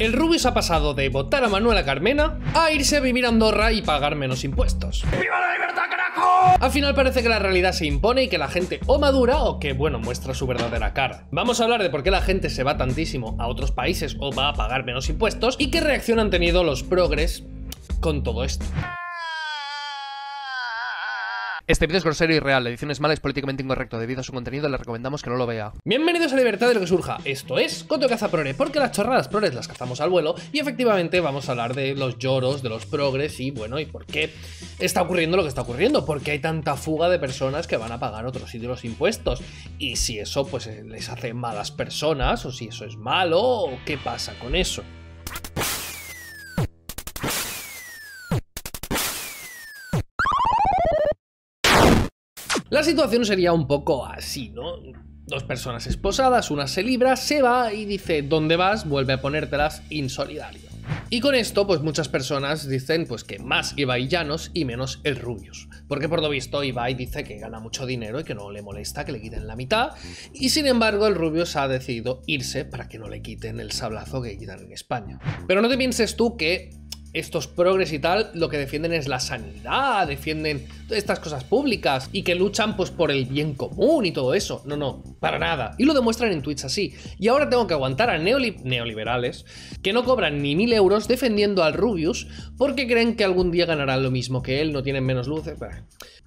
El Rubius ha pasado de votar a Manuela Carmena a irse a vivir a Andorra y pagar menos impuestos. ¡Viva la libertad, carajo! Al final parece que la realidad se impone y que la gente o madura o que, bueno, muestra su verdadera cara. Vamos a hablar de por qué la gente se va tantísimo a otros países o va a pagar menos impuestos y qué reacción han tenido los progres con todo esto. Este vídeo es grosero y real, la edición es mala es políticamente incorrecto. Debido a su contenido, le recomendamos que no lo vea. Bienvenidos a Libertad de lo que surja. Esto es Coto Caza Prore, porque las chorradas progres las cazamos al vuelo y efectivamente vamos a hablar de los lloros, de los progres y bueno, y por qué está ocurriendo lo que está ocurriendo, porque hay tanta fuga de personas que van a pagar otros sitios los impuestos. Y si eso pues eh, les hace malas personas o si eso es malo o qué pasa con eso. La situación sería un poco así, ¿no? Dos personas esposadas, una se libra, se va y dice, ¿dónde vas? Vuelve a ponértelas insolidario. Y con esto, pues muchas personas dicen pues que más Ibai Llanos y menos el Rubius. Porque por lo visto Ibai dice que gana mucho dinero y que no le molesta que le quiten la mitad. Y sin embargo el Rubius ha decidido irse para que no le quiten el sablazo que quitan en España. Pero no te pienses tú que estos progres y tal lo que defienden es la sanidad, defienden todas estas cosas públicas y que luchan pues por el bien común y todo eso. No, no, para nada. Y lo demuestran en tweets así. Y ahora tengo que aguantar a neoliberales que no cobran ni mil euros defendiendo al Rubius porque creen que algún día ganarán lo mismo que él, no tienen menos luces.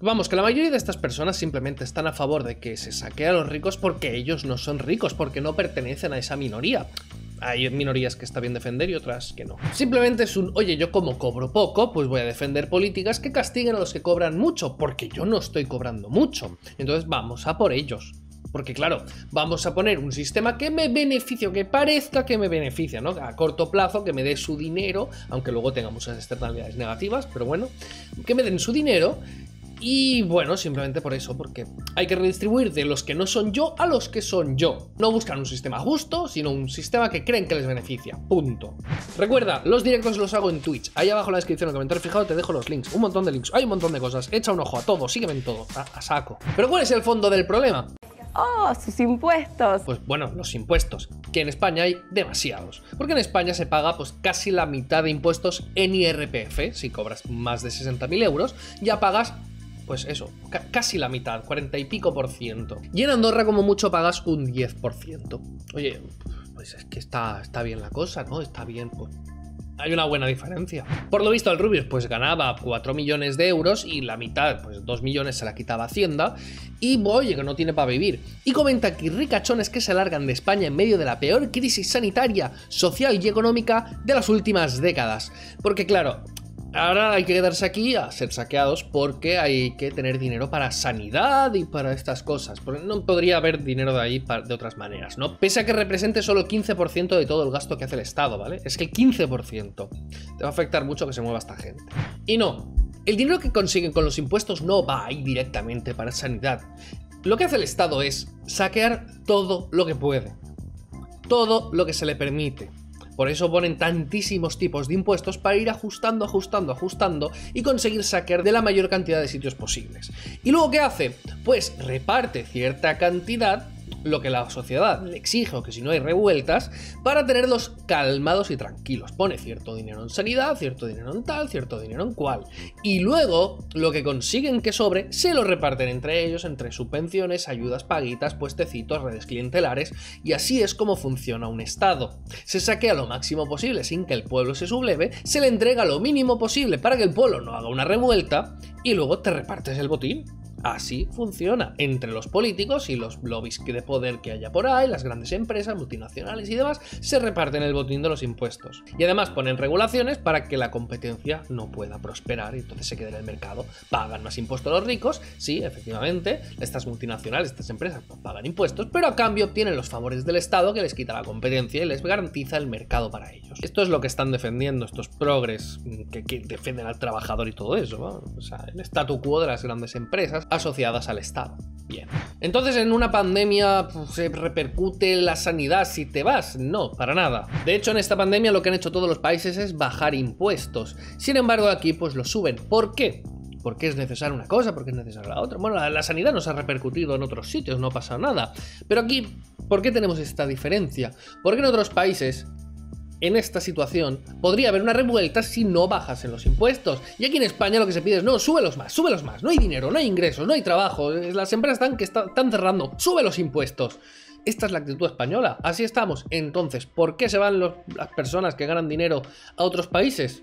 Vamos, que la mayoría de estas personas simplemente están a favor de que se saquee a los ricos porque ellos no son ricos, porque no pertenecen a esa minoría hay minorías que está bien defender y otras que no. Simplemente es un, oye, yo como cobro poco, pues voy a defender políticas que castiguen a los que cobran mucho, porque yo no estoy cobrando mucho. Entonces vamos a por ellos. Porque claro, vamos a poner un sistema que me beneficie, que parezca que me beneficia, ¿no? A corto plazo, que me dé su dinero, aunque luego tenga muchas externalidades negativas, pero bueno, que me den su dinero y bueno, simplemente por eso, porque hay que redistribuir de los que no son yo a los que son yo. No buscan un sistema justo, sino un sistema que creen que les beneficia. Punto. Recuerda, los directos los hago en Twitch. Ahí abajo en la descripción, en el comentario fijado, te dejo los links. Un montón de links. Hay un montón de cosas. Echa un ojo a todo, sígueme en todo. a, saco. Pero ¿cuál es el fondo del problema? Oh, sus impuestos. Pues bueno, los impuestos, que en España hay demasiados. Porque en España se paga pues casi la mitad de impuestos en IRPF. Si cobras más de 60.000 euros, ya pagas pues eso, casi la mitad, 40 y pico por ciento. Y en Andorra como mucho pagas un 10%. Oye, pues es que está, está bien la cosa, ¿no? Está bien, pues hay una buena diferencia. Por lo visto, el Rubius pues ganaba 4 millones de euros y la mitad, pues 2 millones se la quitaba Hacienda. Y oye, que no tiene para vivir. Y comenta que ricachones que se largan de España en medio de la peor crisis sanitaria, social y económica de las últimas décadas. Porque claro, Ahora hay que quedarse aquí a ser saqueados porque hay que tener dinero para sanidad y para estas cosas. Porque no podría haber dinero de ahí de otras maneras, ¿no? Pese a que represente solo el 15% de todo el gasto que hace el Estado, ¿vale? Es que el 15% te va a afectar mucho que se mueva esta gente. Y no, el dinero que consiguen con los impuestos no va ahí directamente para sanidad. Lo que hace el Estado es saquear todo lo que puede. Todo lo que se le permite. Por eso ponen tantísimos tipos de impuestos para ir ajustando, ajustando, ajustando y conseguir saquear de la mayor cantidad de sitios posibles. ¿Y luego qué hace? Pues reparte cierta cantidad lo que la sociedad le exige o que si no hay revueltas, para tenerlos calmados y tranquilos. Pone cierto dinero en sanidad, cierto dinero en tal, cierto dinero en cual. Y luego, lo que consiguen que sobre, se lo reparten entre ellos, entre subvenciones, ayudas paguitas, puestecitos, redes clientelares, y así es como funciona un Estado. Se saquea lo máximo posible sin que el pueblo se subleve, se le entrega lo mínimo posible para que el pueblo no haga una revuelta, y luego te repartes el botín. Así funciona entre los políticos y los lobbies de poder que haya por ahí, las grandes empresas, multinacionales y demás, se reparten el botín de los impuestos. Y además ponen regulaciones para que la competencia no pueda prosperar y entonces se quede en el mercado. Pagan más impuestos los ricos, sí, efectivamente, estas multinacionales, estas empresas pagan impuestos, pero a cambio obtienen los favores del Estado que les quita la competencia y les garantiza el mercado para ellos. Esto es lo que están defendiendo estos progres que, defienden al trabajador y todo eso, o sea, el statu quo de las grandes empresas asociadas al Estado. Bien. Entonces, en una pandemia pues, se repercute la sanidad si te vas. No, para nada. De hecho, en esta pandemia lo que han hecho todos los países es bajar impuestos. Sin embargo, aquí pues lo suben. ¿Por qué? porque es necesaria una cosa, porque es necesaria la otra. Bueno, la, sanidad nos ha repercutido en otros sitios, no pasa nada. Pero aquí, ¿por qué tenemos esta diferencia? Porque en otros países en esta situación podría haber una revuelta si no bajas en los impuestos. Y aquí en España lo que se pide es, no, súbelos más, súbelos más. No hay dinero, no hay ingresos, no hay trabajo. Las empresas están, que están cerrando. Sube los impuestos. Esta es la actitud española. Así estamos. Entonces, ¿por qué se van las personas que ganan dinero a otros países?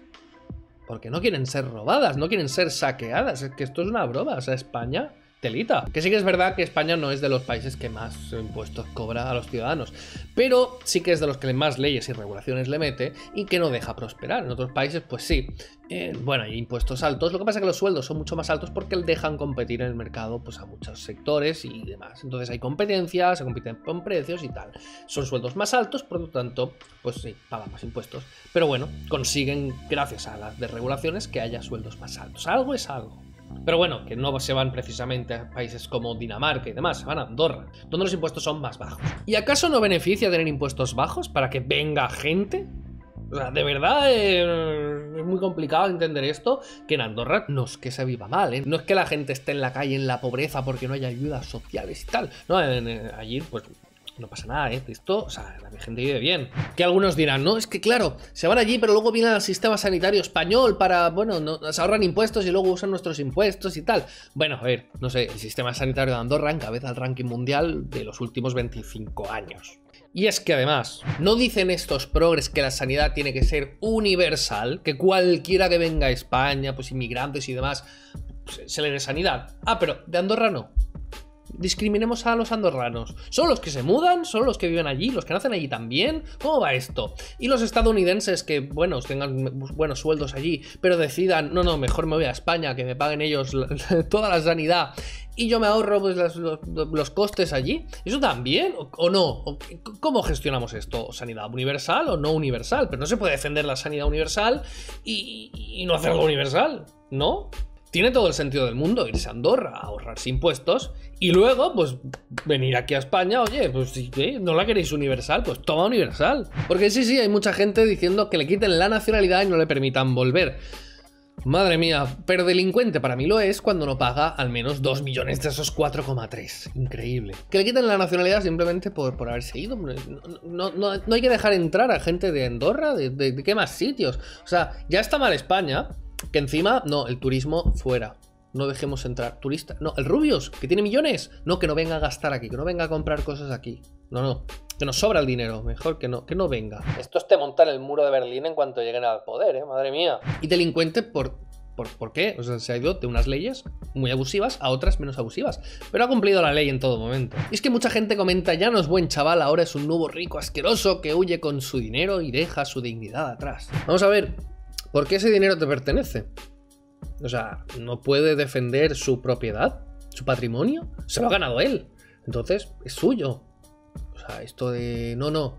Porque no quieren ser robadas, no quieren ser saqueadas. Es que esto es una broma. O sea, España telita. Que sí que es verdad que España no es de los países que más impuestos cobra a los ciudadanos, pero sí que es de los que más leyes y regulaciones le mete y que no deja prosperar. En otros países, pues sí. Eh, bueno, hay impuestos altos. Lo que pasa es que los sueldos son mucho más altos porque dejan competir en el mercado pues, a muchos sectores y demás. Entonces hay competencia, se compiten con precios y tal. Son sueldos más altos, por lo tanto, pues sí, pagan más impuestos. Pero bueno, consiguen, gracias a las desregulaciones, que haya sueldos más altos. Algo es algo. Pero bueno, que no se van precisamente a países como Dinamarca y demás, se van a Andorra, donde los impuestos son más bajos. ¿Y acaso no beneficia tener impuestos bajos para que venga gente? O sea, de verdad eh, es muy complicado entender esto, que en Andorra no es que se viva mal, ¿eh? no es que la gente esté en la calle en la pobreza porque no haya ayudas sociales y tal, no, allí pues no pasa nada, ¿eh? Esto, o sea, la gente vive bien. Que algunos dirán, no, es que claro, se van allí, pero luego vienen al sistema sanitario español para, bueno, no, se ahorran impuestos y luego usan nuestros impuestos y tal. Bueno, a ver, no sé, el sistema sanitario de Andorra encabeza el ranking mundial de los últimos 25 años. Y es que además, no dicen estos progres que la sanidad tiene que ser universal, que cualquiera que venga a España, pues inmigrantes y demás, pues, se le dé sanidad. Ah, pero de Andorra no discriminemos a los andorranos. ¿Son los que se mudan? ¿Son los que viven allí? ¿Los que nacen allí también? ¿Cómo va esto? Y los estadounidenses que, bueno, tengan buenos sueldos allí, pero decidan, no, no, mejor me voy a España, que me paguen ellos toda la sanidad y yo me ahorro pues, los, costes allí. ¿Eso también? ¿O, no? ¿Cómo gestionamos esto? ¿Sanidad universal o no universal? Pero no se puede defender la sanidad universal y, y no hacerlo universal, ¿no? Tiene todo el sentido del mundo irse a Andorra a ahorrarse impuestos y luego, pues, venir aquí a España, oye, pues si no la queréis universal, pues toma universal. Porque sí, sí, hay mucha gente diciendo que le quiten la nacionalidad y no le permitan volver. Madre mía, pero delincuente para mí lo es cuando no paga al menos 2 millones de esos 4,3. Increíble. Que le quiten la nacionalidad simplemente por, por haberse ido. No, no, hay que dejar entrar a gente de Andorra, de qué más sitios. O sea, ya está mal España, que encima, no, el turismo fuera. No dejemos entrar turistas. No, el Rubius, que tiene millones. No, que no venga a gastar aquí, que no venga a comprar cosas aquí. No, no. Que nos sobra el dinero. Mejor que no, que no venga. Esto es te montar el muro de Berlín en cuanto lleguen al poder, ¿eh? Madre mía. Y delincuente por, por, ¿Por, qué? O sea, se ha ido de unas leyes muy abusivas a otras menos abusivas. Pero ha cumplido la ley en todo momento. Y es que mucha gente comenta, ya no es buen chaval, ahora es un nuevo rico asqueroso que huye con su dinero y deja su dignidad atrás. Vamos a ver, ¿Por qué ese dinero te pertenece? O sea, no puede defender su propiedad, su patrimonio. Se lo ha ganado él. Entonces, es suyo. O sea, esto de. No, no.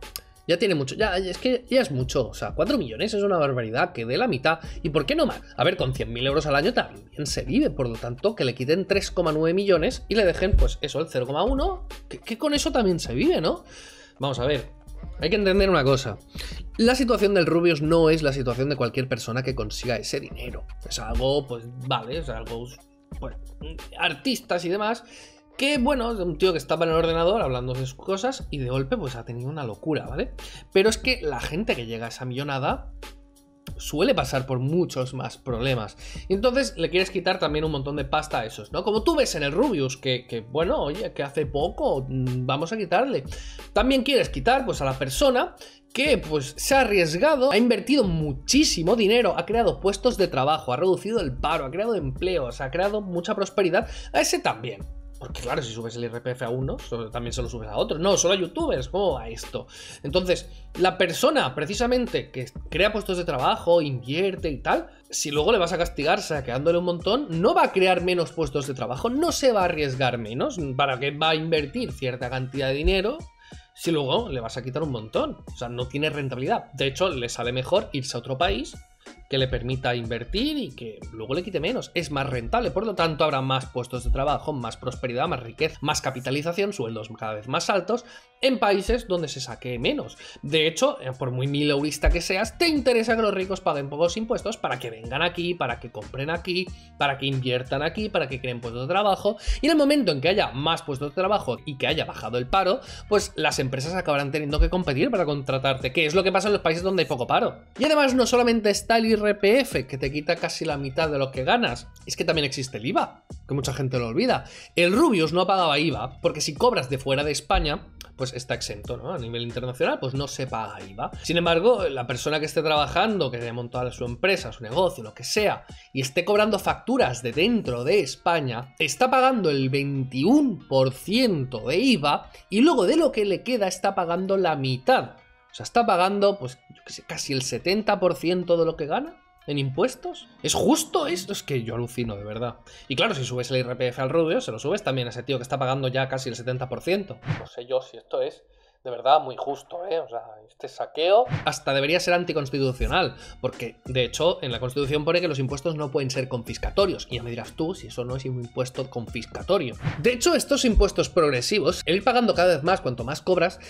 Ya tiene mucho. Ya, es que ya es mucho. O sea, 4 millones es una barbaridad. Que dé la mitad. ¿Y por qué no más? A ver, con 100.000 euros al año también se vive. Por lo tanto, que le quiten 3,9 millones y le dejen, pues eso, el 0,1. que con eso también se vive, ¿no? Vamos a ver. Hay que entender una cosa. La situación del Rubius no es la situación de cualquier persona que consiga ese dinero. Es algo, pues, vale, es algo, pues, artistas y demás. Que bueno, es un tío que estaba en el ordenador hablando de sus cosas y de golpe pues ha tenido una locura, ¿vale? Pero es que la gente que llega a esa millonada suele pasar por muchos más problemas. Y entonces le quieres quitar también un montón de pasta a esos, ¿no? Como tú ves en el Rubius, que, bueno, oye, que hace poco, mm, vamos a quitarle. También quieres quitar, pues, a la persona que pues se ha arriesgado, ha invertido muchísimo dinero, ha creado puestos de trabajo, ha reducido el paro, ha creado empleos, ha creado mucha prosperidad, a ese también. Porque claro, si subes el IRPF a uno, también se lo subes a otro. No, solo a youtubers. ¿Cómo va esto? Entonces, la persona precisamente que crea puestos de trabajo, invierte y tal, si luego le vas a castigar saqueándole un montón, no va a crear menos puestos de trabajo, no se va a arriesgar menos. ¿Para qué va a invertir cierta cantidad de dinero? Si luego le vas a quitar un montón. O sea, no tiene rentabilidad. De hecho, le sale mejor irse a otro país que le permita invertir y que luego le quite menos. Es más rentable, por lo tanto habrá más puestos de trabajo, más prosperidad, más riqueza, más capitalización, sueldos cada vez más altos en países donde se saque menos. De hecho, eh, por muy mileurista que seas, te interesa que los ricos paguen pocos impuestos para que vengan aquí, para que compren aquí, para que inviertan aquí, para que creen puestos de trabajo. Y en el momento en que haya más puestos de trabajo y que haya bajado el paro, pues las empresas acabarán teniendo que competir para contratarte, que es lo que pasa en los países donde hay poco paro. Y además no solamente está el IRPF, que te quita casi la mitad de lo que ganas, es que también existe el IVA, que mucha gente lo olvida. El Rubius no pagaba IVA, porque si cobras de fuera de España, pues está exento, ¿no? A nivel internacional, pues no se paga IVA. Sin embargo, la persona que esté trabajando, que haya montado su empresa, su negocio, lo que sea, y esté cobrando facturas de dentro de España, está pagando el 21% de IVA y luego de lo que le queda está pagando la mitad. O sea, está pagando, pues, yo qué sé, casi el 70% de lo que gana en impuestos? ¿Es justo esto? Es que yo alucino, de verdad. Y claro, si subes el IRPF al rubio, se lo subes también a ese tío que está pagando ya casi el 70%. No sé yo si esto es de verdad muy justo, ¿eh? O sea, este saqueo hasta debería ser anticonstitucional, porque de hecho en la Constitución pone que los impuestos no pueden ser confiscatorios, y ya me dirás tú si eso no es un impuesto confiscatorio. De hecho, estos impuestos progresivos, el ir pagando cada vez más cuanto más cobras,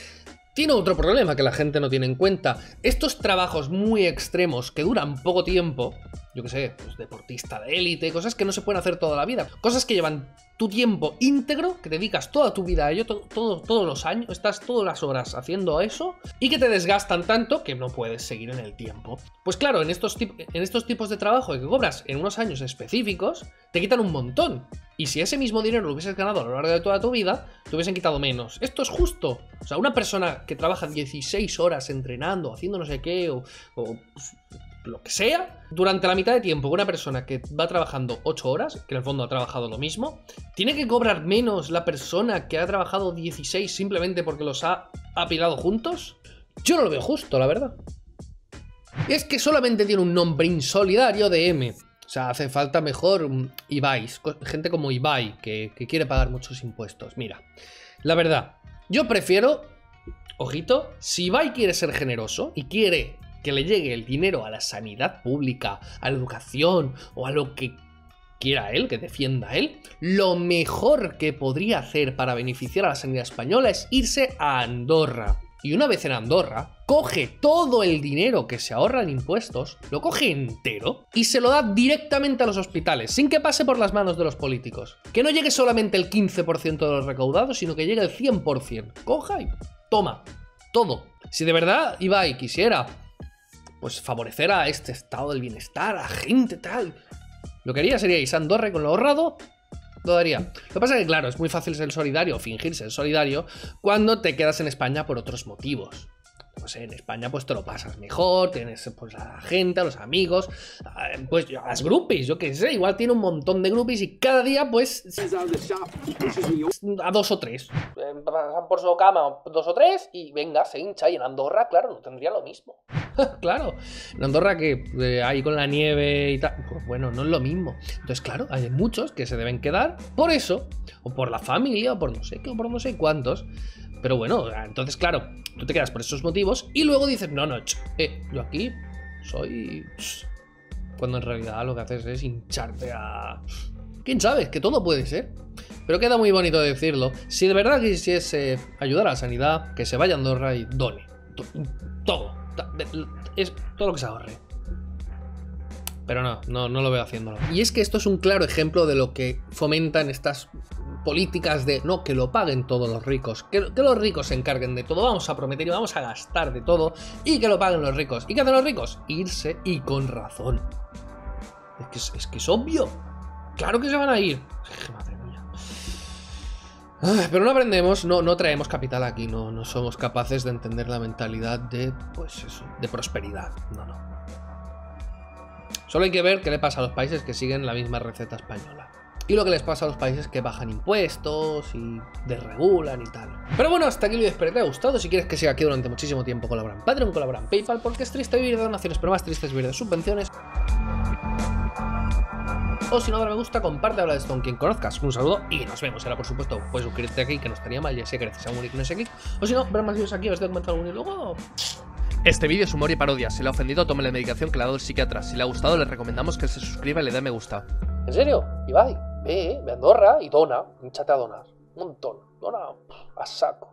tiene otro problema que la gente no tiene en cuenta. Estos trabajos muy extremos que duran poco tiempo, yo que sé, pues deportista de élite, cosas que no se pueden hacer toda la vida, cosas que llevan tu tiempo íntegro, que dedicas toda tu vida a ello, todos los años, estás todas las horas haciendo eso y que te desgastan tanto que no puedes seguir en el tiempo. Pues claro, en estos, en estos tipos de trabajo que cobras en unos años específicos, te quitan un montón. Y si ese mismo dinero lo hubieses ganado a lo largo de toda tu vida, te hubiesen quitado menos. Esto es justo. O sea, una persona que trabaja 16 horas entrenando, haciendo no sé qué, o, pues, lo que sea, durante la mitad de tiempo, una persona que va trabajando 8 horas, que en el fondo ha trabajado lo mismo, tiene que cobrar menos la persona que ha trabajado 16 simplemente porque los ha apilado juntos. Yo no lo veo justo, la verdad. Es que solamente tiene un nombre insolidario de M. O sea, hace falta mejor Ibai, gente como Ibai, que, quiere pagar muchos impuestos. Mira, la verdad, yo prefiero, ojito, si Ibai quiere ser generoso y quiere que le llegue el dinero a la sanidad pública, a la educación o a lo que quiera él, que defienda él, lo mejor que podría hacer para beneficiar a la sanidad española es irse a Andorra. Y una vez en Andorra, coge todo el dinero que se ahorra en impuestos, lo coge entero y se lo da directamente a los hospitales, sin que pase por las manos de los políticos. Que no llegue solamente el 15% de los recaudados, sino que llegue el 100%. Coja y toma, todo. Si de verdad Ibai quisiera pues favorecer a este estado del bienestar, a gente tal, lo que haría sería a Andorra y con lo ahorrado lo daría. Lo que pasa es que, claro, es muy fácil ser solidario fingir ser solidario cuando te quedas en España por otros motivos no sé, en España pues te lo pasas mejor, tienes pues a la gente, a los amigos, pues a las groupies, yo qué sé, igual tiene un montón de groupies y cada día pues a dos o tres. Pasan por su cama dos o tres y venga, se hincha y en Andorra, claro, no tendría lo mismo. claro, en Andorra que eh, ahí con la nieve y tal, pues bueno, no es lo mismo. Entonces, claro, hay muchos que se deben quedar por eso, o por la familia, o por no sé qué, o por no sé cuántos. Pero bueno, entonces, claro, tú te quedas por esos motivos y luego dices, no, no, eh, yo aquí soy... Cuando en realidad lo que haces es hincharte a... ¿Quién sabe? Que todo puede ser. Pero queda muy bonito decirlo. Si de verdad quisiese ayudar a la sanidad, que se vaya Andorra y done. Todo. Es todo lo que se ahorre. Pero no, no, no lo veo haciéndolo. Y es que esto es un claro ejemplo de lo que fomentan estas políticas de no, que lo paguen todos los ricos, que, los ricos se encarguen de todo, vamos a prometer y vamos a gastar de todo y que lo paguen los ricos. ¿Y qué hacen los ricos? Irse y con razón. Es que es, obvio. Claro que se van a ir. Madre mía. pero no aprendemos, no, no traemos capital aquí, no, no somos capaces de entender la mentalidad de, pues de prosperidad. No, no. Solo hay que ver qué le pasa a los países que siguen la misma receta española y lo que les pasa a los países que bajan impuestos y desregulan y tal. Pero bueno, hasta aquí el vídeo, espero que te haya gustado. Si quieres que siga aquí durante muchísimo tiempo, colabora en Patreon, colabora en PayPal, porque es triste vivir de donaciones, pero más triste vivir de subvenciones. O si no, dale me gusta, comparte, habla de esto con quien conozcas. Un saludo y nos vemos. Ahora, por supuesto, puedes suscribirte aquí, que no estaría mal, ya sé que gracias a un no sé aquí. O si no, ver más vídeos aquí, os dejo algún y luego... Este vídeo es humor y parodia. Si le ha ofendido, tome la medicación que le ha dado el psiquiatra. Si le ha gustado, le recomendamos que se suscriba y le dé me gusta. ¿En serio? Y bye. Eh, eh, ve, ve Andorra y dona, hinchate a donar. Un montón. Dona a saco.